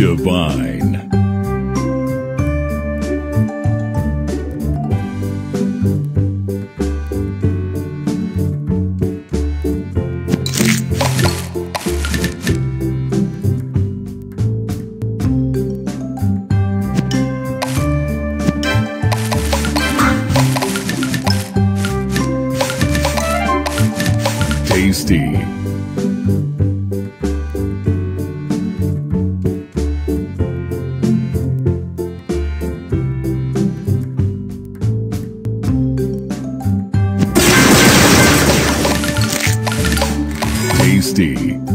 Divine. Tasty. Tasty.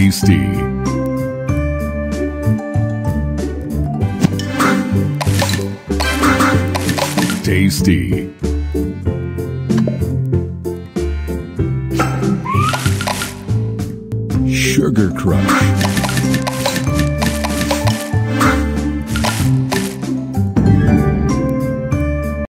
Tasty. Tasty. Sugar Crush.